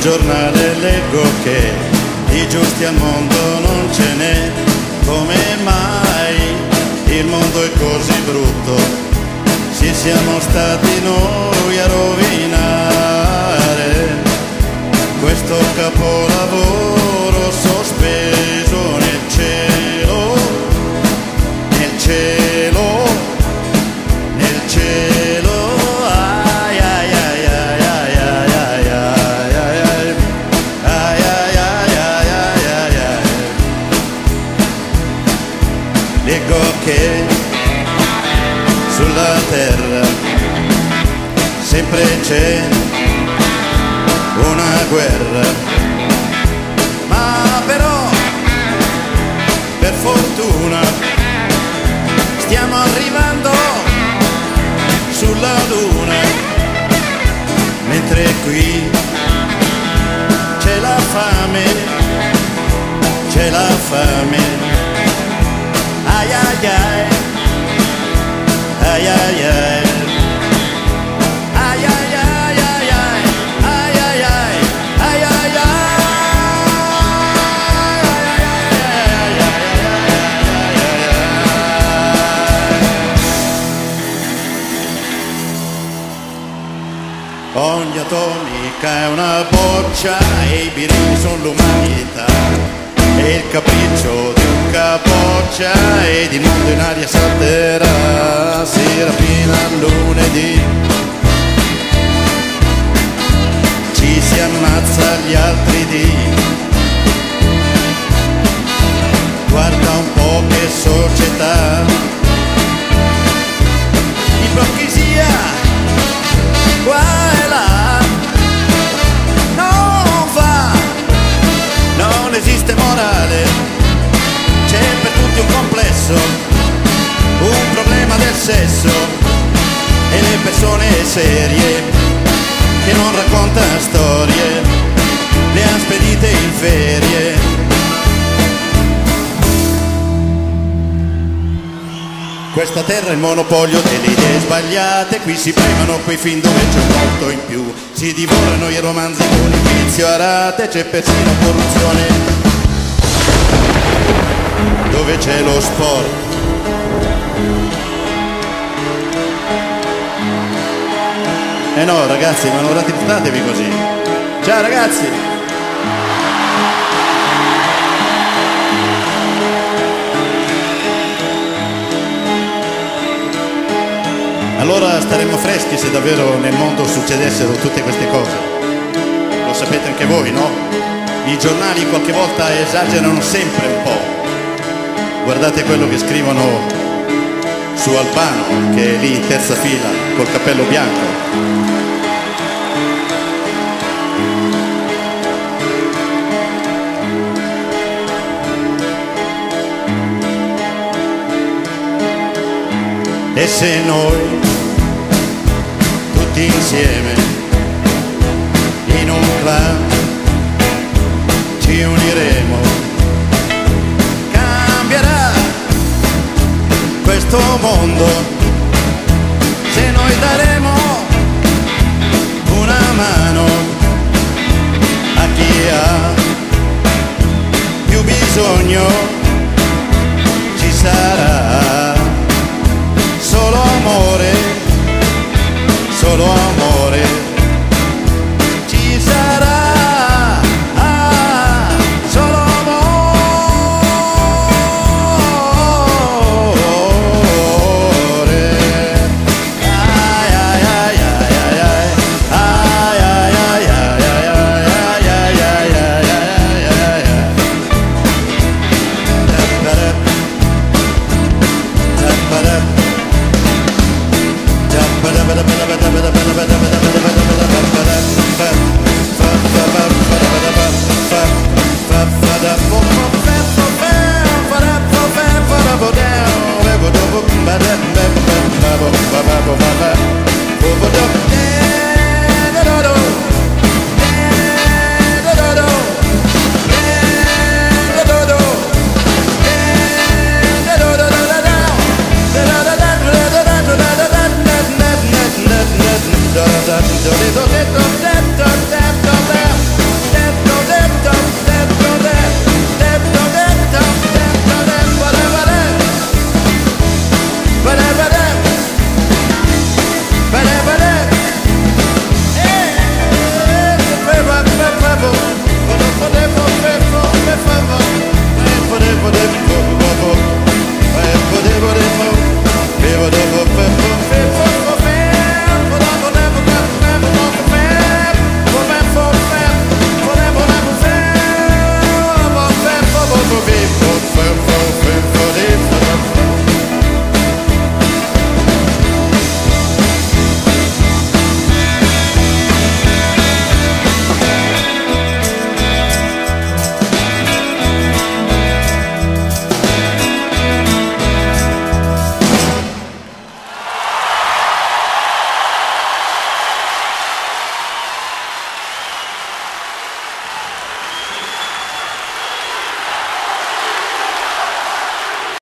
giornale leggo che di giusti al mondo non ce n'è, come mai il mondo è così brutto? Ci siamo stati noi a rovinare questo capolavoro Leggo che sulla terra sempre c'è una guerra, ma però per fortuna stiamo arrivando sulla luna, mentre qui c'è la fame, c'è la fame. Ai ai ai. Ai ai ai ai ai. Ogni atomica è una boccia e i birilli sono l'umanità. E il capriccio di un capoccia ed il mondo in aria salterà, serie che non racconta storie, le ha spedite in ferie. Questa terra è il monopolio delle idee sbagliate, qui si premiano quei film dove c'è molto in più, si divorano i romanzi con il vizio a rate, c'è persino corruzione, dove c'è lo sport. Eh no ragazzi, ma non ratificatevi così. Ciao ragazzi! Allora staremmo freschi se davvero nel mondo succedessero tutte queste cose. Lo sapete anche voi, no? I giornali qualche volta esagerano sempre un po'. Guardate quello che scrivono su Albano, che è lì in terza fila col cappello bianco. E se noi tutti insieme in un clan ci uniremo, questo mondo. Se noi daremo una mano a chi ha più bisogno for the